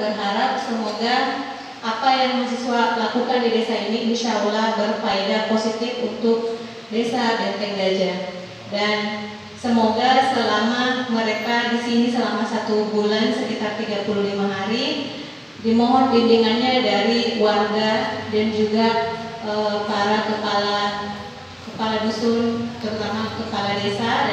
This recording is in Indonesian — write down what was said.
berharap semoga apa yang mahasiswa lakukan di desa ini insya Allah berfaedah positif untuk desa Benteng Gajah. Dan semoga selama mereka di sini selama satu bulan sekitar 35 hari dimohon bimbingannya dari warga dan juga e, para kepala kepala dusun terutama kepala desa